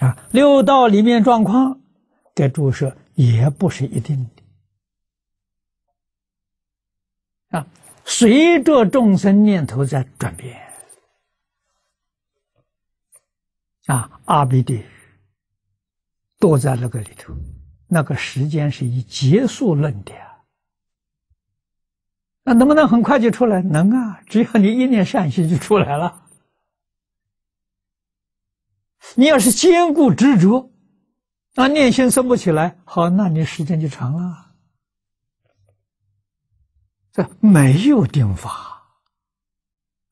啊，六道里面状况的注射也不是一定的啊，随着众生念头在转变啊，阿鼻地狱躲在那个里头，那个时间是以结束论的。那能不能很快就出来？能啊，只要你一念善心就出来了。你要是坚固执着，那念心生不起来，好，那你时间就长了。这没有定法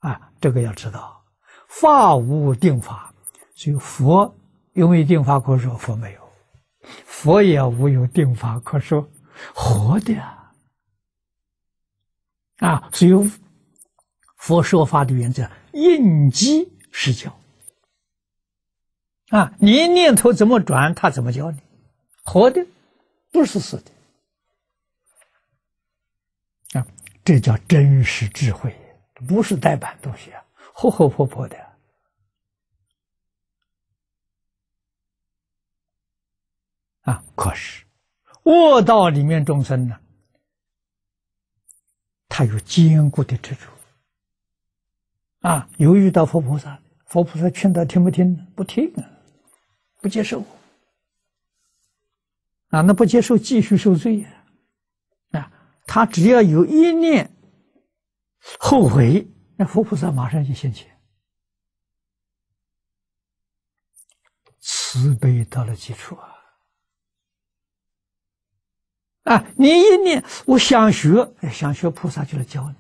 啊，这个要知道，法无定法，所以佛有没有定法可说？佛没有，佛也无有定法可说，活的。啊，所以佛说法的原则，应机施教。啊，你念头怎么转，他怎么教你，活的，不是死的。啊，这叫真实智慧，不是呆板东西啊，活活泼泼的。啊，可是卧道里面众生呢？他有坚固的执着啊！又遇到佛菩萨，佛菩萨劝他听不听？不听啊，不接受啊！那不接受，继续受罪呀！啊，他只要有一念后悔，那佛菩萨马上就现前，慈悲到了极处啊！啊！你一念我想学，想学菩萨就来教你。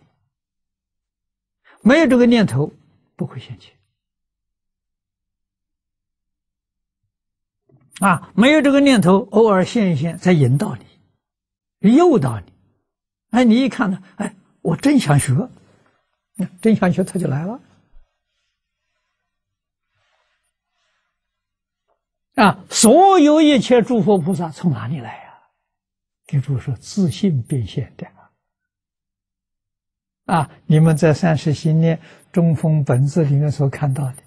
没有这个念头，不会现前。啊，没有这个念头，偶尔现一现，在引导你，诱导你。哎，你一看呢，哎，我真想学，真想学，他就来了。啊，所有一切诸佛菩萨从哪里来呀？给诸说自信变现的啊！你们在三十心念中风本子里面所看到的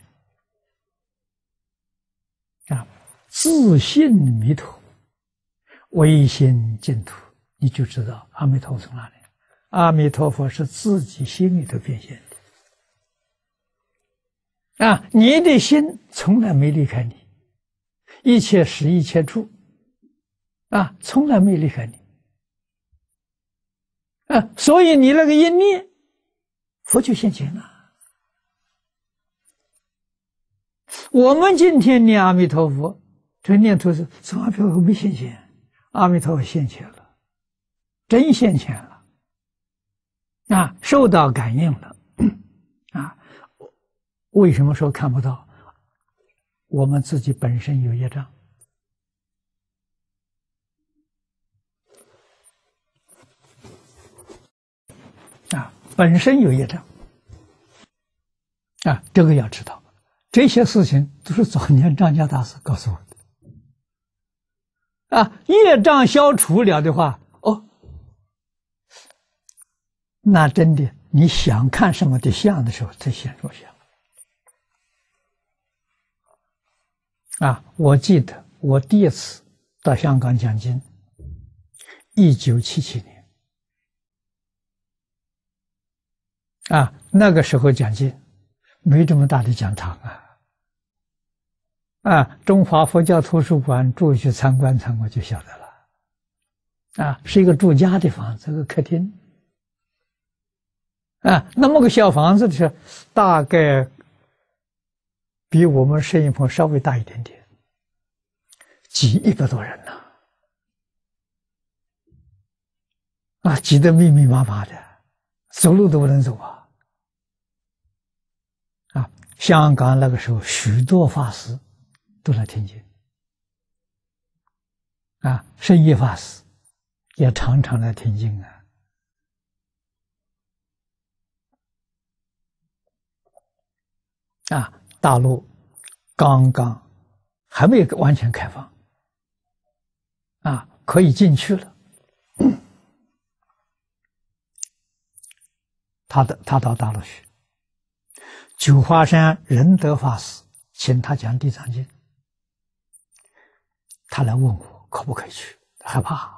啊，自信弥陀唯心净土，你就知道阿弥陀佛从哪里？阿弥陀佛是自己心里头变现的啊！你的心从来没离开你，一切时一切处。啊，从来没离开你，啊，所以你那个一念，佛就现前了。我们今天念阿弥陀佛，这念头是从阿弥陀佛没现前，阿弥陀佛现前了，真现前了，啊，受到感应了，啊，为什么说看不到？我们自己本身有业障。啊本身有业障啊，这个要知道。这些事情都是早年张家大师告诉我的啊。业障消除了的话，哦，那真的你想看什么的相的时候，才显出相啊。我记得我第一次到香港讲经，一九七七年。啊，那个时候讲经，没这么大的讲堂啊！啊，中华佛教图书馆住去参观参观就晓得了。啊，是一个住家的房子，个客厅。啊，那么个小房子的，大概比我们摄影棚稍微大一点点，挤一百多人呢。啊，挤得密密麻麻的，走路都不能走啊！香港那个时候，许多法师都来听经，啊，圣意法师也常常来听经啊。啊，大陆刚刚还没有完全开放，啊，可以进去了。他的他到大陆去。九华山仁德法师请他讲《地藏经》，他来问我可不可以去，害怕。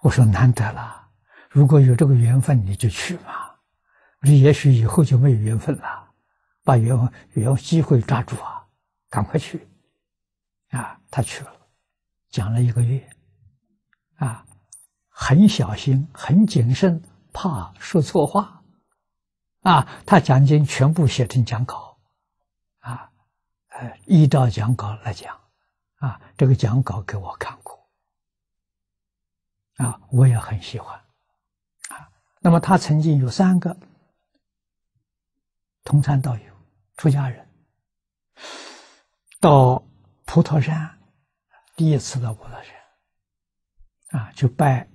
我说难得了，如果有这个缘分，你就去嘛。也许以后就没有缘分了，把缘缘机会抓住啊，赶快去。啊，他去了，讲了一个月，啊，很小心，很谨慎，怕说错话。啊，他讲经全部写成讲稿，啊，呃，依照讲稿来讲，啊，这个讲稿给我看过，啊，我也很喜欢，啊，那么他曾经有三个同参道友，出家人，到普陀山，第一次到普陀山，啊，就拜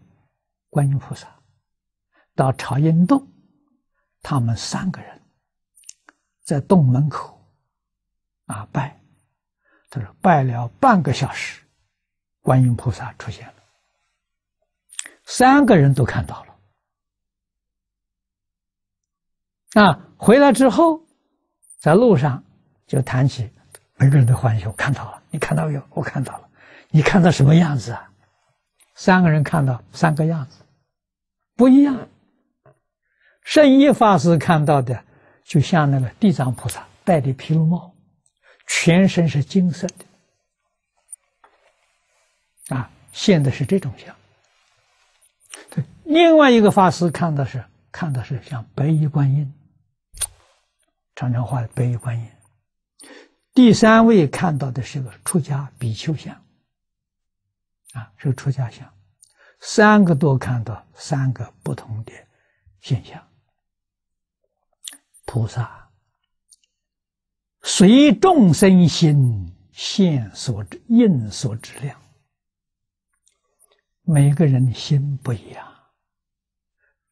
观音菩萨，到朝阴洞。他们三个人在洞门口啊拜，他说拜了半个小时，观音菩萨出现了，三个人都看到了。啊，回来之后，在路上就谈起，每个人都欢喜，我看到了，你看到没有？我看到了，你看到什么样子啊？三个人看到三个样子，不一样。圣一法师看到的，就像那个地藏菩萨戴的毗卢帽，全身是金色的，啊，现的是这种像。对，另外一个法师看的是看的是像白衣观音，常常画的白衣观音。第三位看到的是个出家比丘像，啊，是个出家像。三个都看到三个不同的现象。菩萨随众生心现所应所之量，每个人的心不一样，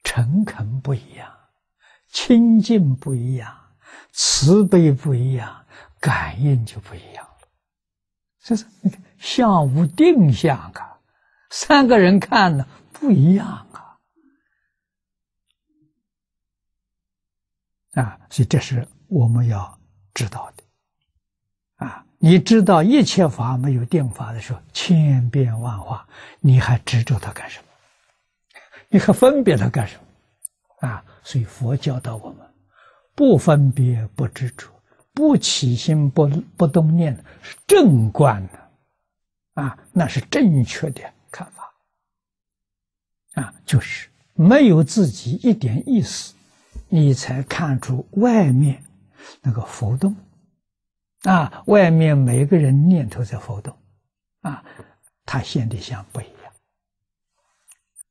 诚恳不一样，清净不一样，慈悲不一样，感应就不一样了。这是你看相无定相啊，三个人看呢不一样啊。啊，所以这是我们要知道的，啊，你知道一切法没有定法的时候，千变万化，你还执着它干什么？你还分别它干什么？啊，所以佛教导我们，不分别，不执着，不起心，不不动念，是正观的，啊，那是正确的看法，啊，就是没有自己一点意思。你才看出外面那个浮动，啊，外面每个人念头在浮动，啊，他现的相不一样，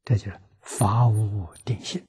这就是法无定性。